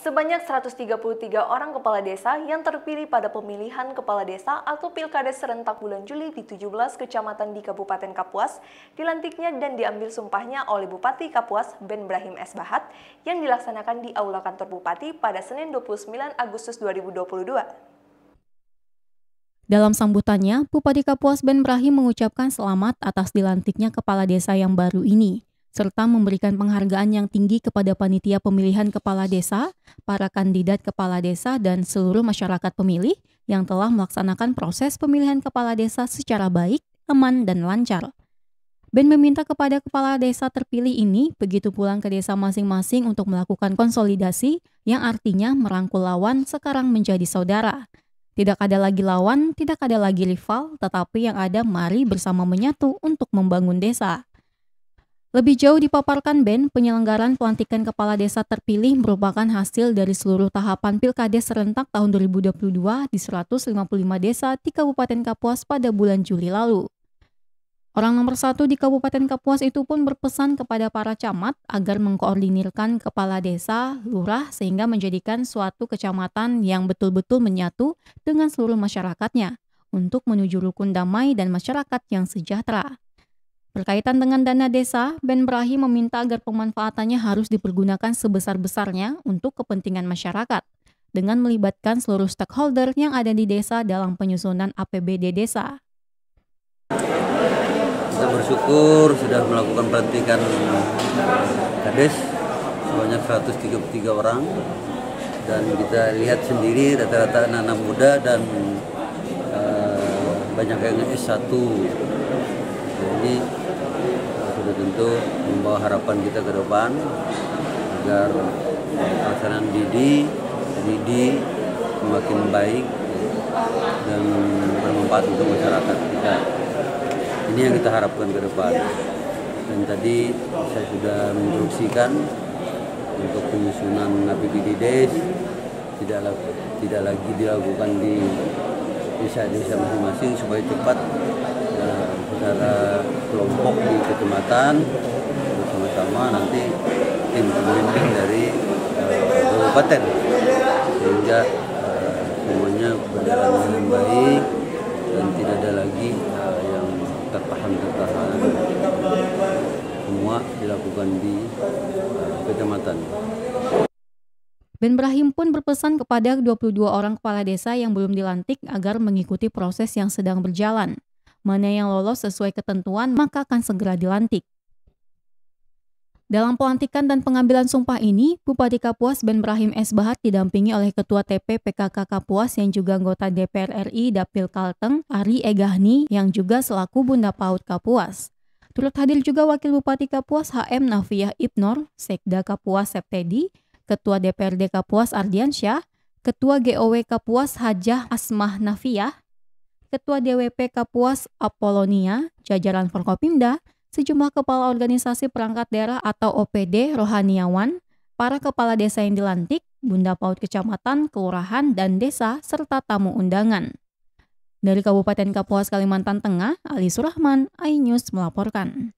Sebanyak 133 orang kepala desa yang terpilih pada pemilihan kepala desa atau pilkada serentak bulan Juli di 17 kecamatan di Kabupaten Kapuas dilantiknya dan diambil sumpahnya oleh Bupati Kapuas Ben Brahim S. Bahat yang dilaksanakan di Aula Kantor Bupati pada Senin 29 Agustus 2022. Dalam sambutannya, Bupati Kapuas Ben Brahim mengucapkan selamat atas dilantiknya kepala desa yang baru ini serta memberikan penghargaan yang tinggi kepada panitia pemilihan kepala desa, para kandidat kepala desa, dan seluruh masyarakat pemilih yang telah melaksanakan proses pemilihan kepala desa secara baik, aman, dan lancar. Ben meminta kepada kepala desa terpilih ini begitu pulang ke desa masing-masing untuk melakukan konsolidasi yang artinya merangkul lawan sekarang menjadi saudara. Tidak ada lagi lawan, tidak ada lagi rival, tetapi yang ada mari bersama menyatu untuk membangun desa. Lebih jauh dipaparkan Ben, penyelenggaraan pelantikan kepala desa terpilih merupakan hasil dari seluruh tahapan Pilkades serentak tahun 2022 di 155 desa di Kabupaten Kapuas pada bulan Juli lalu. Orang nomor satu di Kabupaten Kapuas itu pun berpesan kepada para camat agar mengkoordinirkan kepala desa, lurah, sehingga menjadikan suatu kecamatan yang betul-betul menyatu dengan seluruh masyarakatnya untuk menuju rukun damai dan masyarakat yang sejahtera. Berkaitan dengan dana desa, Ben Brahim meminta agar pemanfaatannya harus dipergunakan sebesar-besarnya untuk kepentingan masyarakat dengan melibatkan seluruh stakeholder yang ada di desa dalam penyusunan APBD desa. Kita bersyukur sudah melakukan pelantikan kades sebanyak 133 orang dan kita lihat sendiri rata-rata anak-anak muda dan uh, banyak yang S1 jadi sudah tentu membawa harapan kita ke depan agar pelaksanaan Didi Didi semakin baik dan bermanfaat untuk masyarakat kita. Ini yang kita harapkan ke depan. Dan tadi saya sudah menginstruksikan untuk penyusunan APBD Des tidak tidak lagi dilakukan di desa-desa masing-masing supaya cepat secara kelompok di kecamatan bersama-sama nanti tim pembimbing dari uh, kabupaten sehingga uh, semuanya berjalan dengan baik dan tidak ada lagi uh, yang tertahan-tertahan semua dilakukan di uh, kecamatan. Ben Brahim pun berpesan kepada 22 orang kepala desa yang belum dilantik agar mengikuti proses yang sedang berjalan. Mana yang lolos sesuai ketentuan maka akan segera dilantik. Dalam pelantikan dan pengambilan sumpah ini, Bupati Kapuas Ben Brahim S. Bahat didampingi oleh Ketua TP PKK Kapuas yang juga anggota DPR RI Dapil Kalteng, Ari Egahni yang juga selaku Bunda Paut Kapuas. Turut hadir juga Wakil Bupati Kapuas HM Nafiyah Ibnor, Sekda Kapuas Septedi, Ketua DPRD Kapuas Ardiansyah, Ketua GOW Kapuas Hajah Asmah Nafiyah, Ketua DWP Kapuas Apolonia, jajaran Forkopimda, sejumlah kepala organisasi perangkat daerah atau OPD rohaniawan, para kepala desa yang dilantik, Bunda Paut Kecamatan, Kelurahan, dan Desa, serta tamu undangan. Dari Kabupaten Kapuas, Kalimantan Tengah, Ali Surahman, iNews melaporkan.